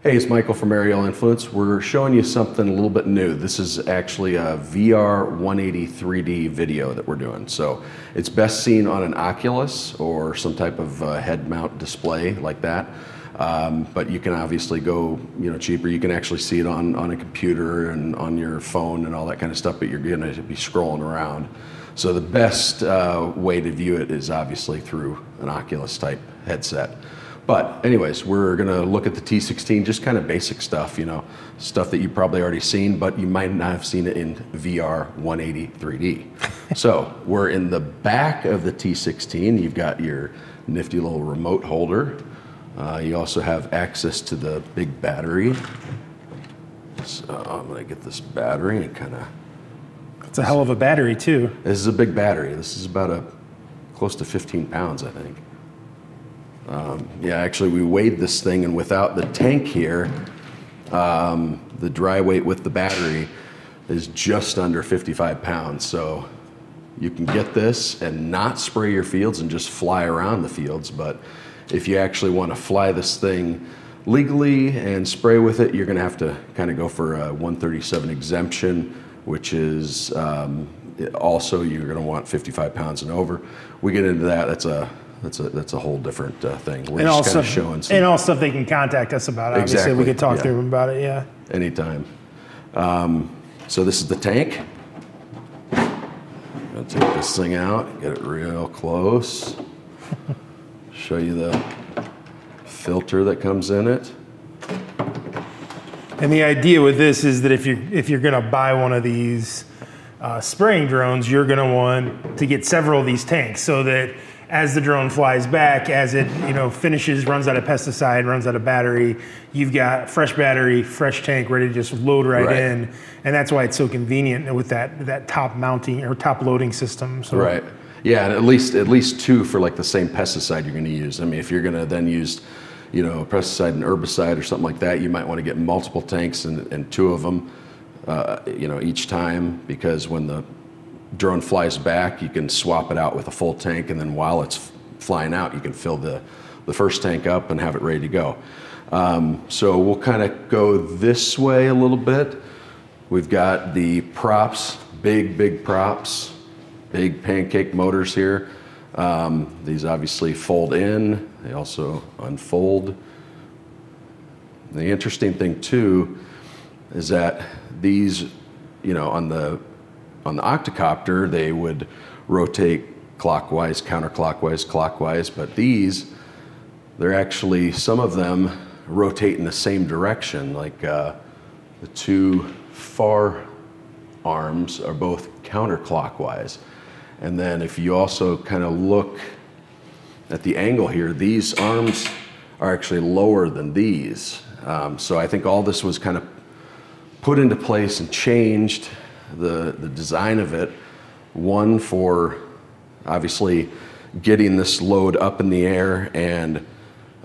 Hey, it's Michael from Aerial Influence. We're showing you something a little bit new. This is actually a VR 180 3D video that we're doing. So it's best seen on an Oculus or some type of uh, head mount display like that. Um, but you can obviously go, you know, cheaper. You can actually see it on, on a computer and on your phone and all that kind of stuff, but you're going to be scrolling around. So the best uh, way to view it is obviously through an Oculus type headset. But anyways, we're gonna look at the T16, just kind of basic stuff, you know, stuff that you've probably already seen, but you might not have seen it in VR 180 3D. so we're in the back of the T16. You've got your nifty little remote holder. Uh, you also have access to the big battery. So I'm gonna get this battery and kind of. It's a hell of a battery too. This is a big battery. This is about a close to 15 pounds, I think. Um, yeah, actually, we weighed this thing, and without the tank here, um, the dry weight with the battery is just under 55 pounds. So you can get this and not spray your fields and just fly around the fields. But if you actually want to fly this thing legally and spray with it, you're going to have to kind of go for a 137 exemption, which is um, also you're going to want 55 pounds and over. We get into that. That's a that's a that's a whole different uh, thing. We're and just kind of showing some, and all stuff they can contact us about. Obviously, exactly, we could talk yeah. to them about it. Yeah, anytime. Um, so this is the tank. I'll take this thing out, get it real close. Show you the filter that comes in it. And the idea with this is that if you if you're going to buy one of these uh, spraying drones, you're going to want to get several of these tanks so that as the drone flies back, as it you know finishes, runs out of pesticide, runs out of battery, you've got fresh battery, fresh tank ready to just load right, right. in, and that's why it's so convenient with that that top mounting or top loading system. So. Right. Yeah, and at least at least two for like the same pesticide you're going to use. I mean, if you're going to then use, you know, a pesticide and herbicide or something like that, you might want to get multiple tanks and, and two of them, uh, you know, each time because when the drone flies back, you can swap it out with a full tank, and then while it's flying out, you can fill the, the first tank up and have it ready to go. Um, so we'll kind of go this way a little bit. We've got the props, big, big props, big pancake motors here. Um, these obviously fold in, they also unfold. The interesting thing too is that these, you know, on the on the octocopter, they would rotate clockwise, counterclockwise, clockwise, but these, they're actually, some of them rotate in the same direction, like uh, the two far arms are both counterclockwise. And then if you also kind of look at the angle here, these arms are actually lower than these. Um, so I think all this was kind of put into place and changed the, the design of it. One for obviously getting this load up in the air and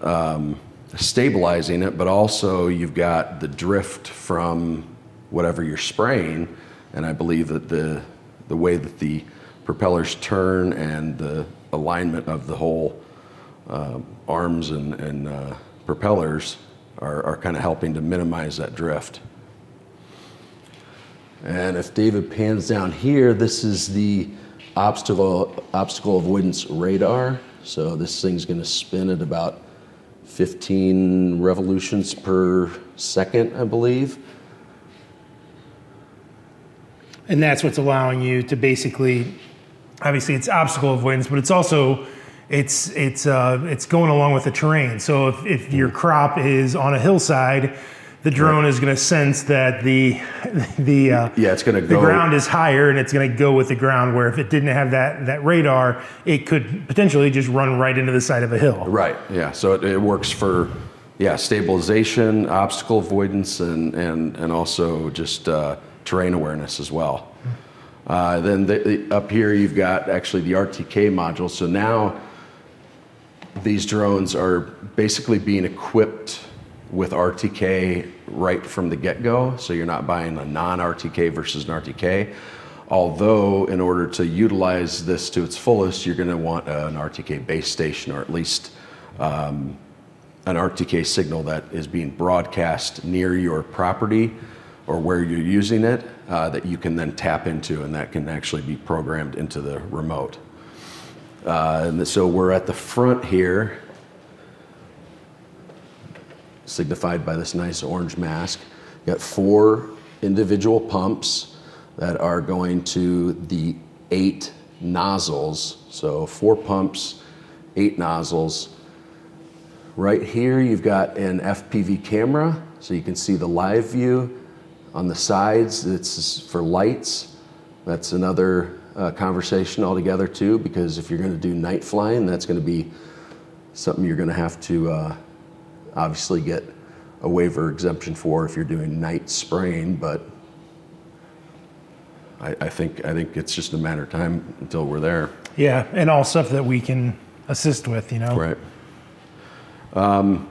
um, stabilizing it, but also you've got the drift from whatever you're spraying. And I believe that the, the way that the propellers turn and the alignment of the whole uh, arms and, and uh, propellers are, are kind of helping to minimize that drift. And if David pans down here, this is the obstacle, obstacle avoidance radar. So this thing's gonna spin at about 15 revolutions per second, I believe. And that's what's allowing you to basically, obviously it's obstacle avoidance, but it's also, it's, it's, uh, it's going along with the terrain. So if, if your crop is on a hillside, the drone is going to sense that the the uh, yeah it's going to the ground is higher and it's going to go with the ground. Where if it didn't have that that radar, it could potentially just run right into the side of a hill. Right. Yeah. So it, it works for yeah stabilization, obstacle avoidance, and and and also just uh, terrain awareness as well. Uh, then the, the, up here you've got actually the RTK module. So now these drones are basically being equipped with RTK right from the get-go, so you're not buying a non-RTK versus an RTK. Although, in order to utilize this to its fullest, you're going to want an RTK base station, or at least um, an RTK signal that is being broadcast near your property or where you're using it uh, that you can then tap into, and that can actually be programmed into the remote. Uh, and so we're at the front here, signified by this nice orange mask. Got four individual pumps that are going to the eight nozzles. So four pumps, eight nozzles. Right here, you've got an FPV camera, so you can see the live view. On the sides, it's for lights. That's another uh, conversation altogether too, because if you're going to do night flying, that's going to be something you're going to have to uh, obviously get a waiver exemption for if you're doing night spraying. But I, I think I think it's just a matter of time until we're there. Yeah, and all stuff that we can assist with, you know. Right. Um,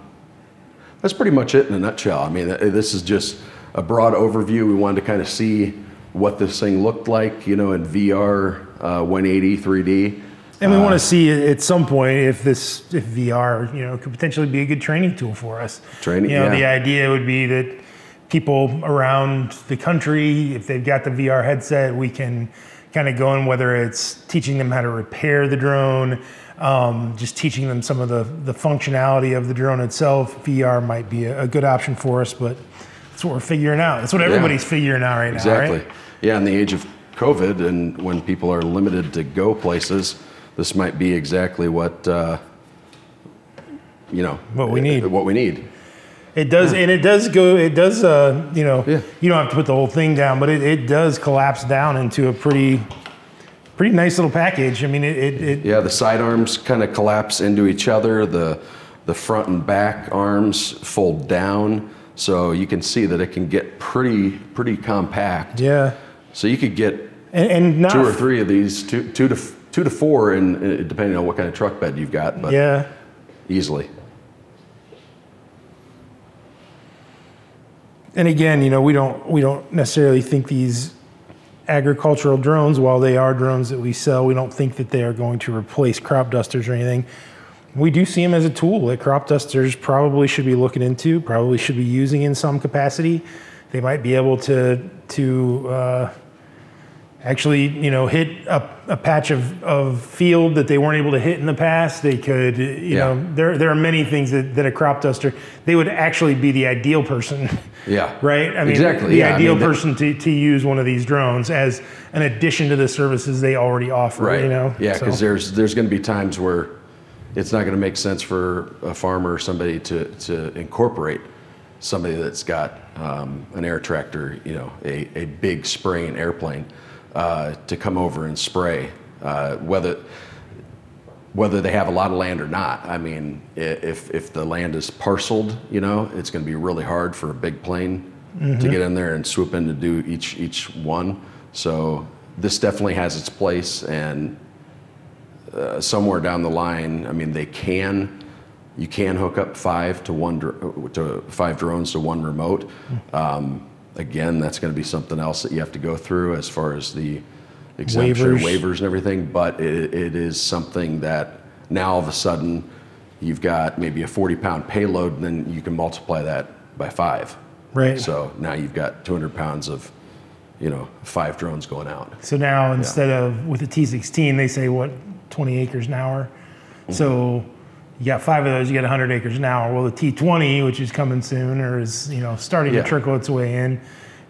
that's pretty much it in a nutshell. I mean, this is just a broad overview. We wanted to kind of see what this thing looked like, you know, in VR uh, 180 3D. And we uh, want to see at some point if this, if VR, you know, could potentially be a good training tool for us. Training, you know, yeah. the idea would be that people around the country, if they've got the VR headset, we can kind of go in whether it's teaching them how to repair the drone, um, just teaching them some of the, the functionality of the drone itself. VR might be a, a good option for us, but that's what we're figuring out. That's what everybody's yeah. figuring out right exactly. now, right? Yeah, in the age of COVID and when people are limited to go places, this might be exactly what uh, you know what we need. What we need. It does, yeah. and it does go. It does. Uh, you know, yeah. you don't have to put the whole thing down, but it, it does collapse down into a pretty, pretty nice little package. I mean, it. it, it yeah, the side arms kind of collapse into each other. The the front and back arms fold down, so you can see that it can get pretty pretty compact. Yeah. So you could get and, and two or three of these, two two to two to four, and depending on what kind of truck bed you've got. But yeah, easily. And again, you know, we don't we don't necessarily think these agricultural drones, while they are drones that we sell, we don't think that they are going to replace crop dusters or anything. We do see them as a tool that crop dusters probably should be looking into, probably should be using in some capacity. They might be able to to uh, actually, you know, hit a, a, patch of, of field that they weren't able to hit in the past. They could, you yeah. know, there, there are many things that, that a crop duster, they would actually be the ideal person. Yeah. right? I mean, exactly. the yeah. ideal I mean, person to, to use one of these drones as an addition to the services they already offer, right. you know? Yeah, because so. there's, there's going to be times where it's not going to make sense for a farmer or somebody to, to incorporate somebody that's got um, an air tractor, you know, a, a big spraying airplane uh, to come over and spray, uh, whether whether they have a lot of land or not. I mean, if if the land is parceled, you know, it's going to be really hard for a big plane mm-hmm. to get in there and swoop in to do each each one. So this definitely has its place, and uh, somewhere down the line, I mean, they can. You can hook up five to one to five drones to one remote. Mm-hmm. Um, again, that's going to be something else that you have to go through as far as the exemption waivers, waivers and everything. But it, it is something that now all of a sudden you've got maybe a 40 pound payload, and then you can multiply that by five. Right. So now you've got 200 pounds of, you know, five drones going out. So now instead yeah. of with the T16, they say what 20 acres an hour. Mm-hmm. So you got five of those, you get 100 acres an hour. Well, the T20, which is coming soon or is you know starting yeah. to trickle its way in,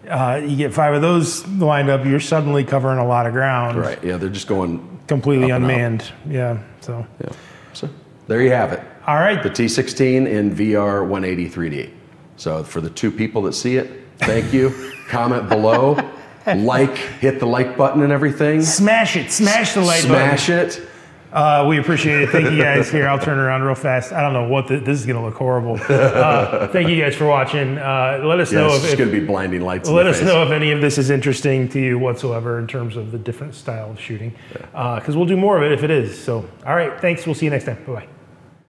uh, you get five of those lined up, you're suddenly covering a lot of ground. Right. Yeah, they're just going completely unmanned. Yeah. So. Yeah. So there you have it. All right. The T16 in VR 180 3D. So for the two people that see it, thank you. Comment below. like, hit the like button and everything. Smash it. Smash the like Smash button. Smash it. Uh, we appreciate it. Thank you guys. Here, I'll turn around real fast. I don't know what the, this is going to look horrible. Uh, thank you guys for watching. Uh, let us yes, know if it's going to be blinding lights. Let us face. know if any of this is interesting to you whatsoever in terms of the different style of shooting, because yeah. Uh, we'll do more of it if it is. So, all right. Thanks. We'll see you next time. Bye bye.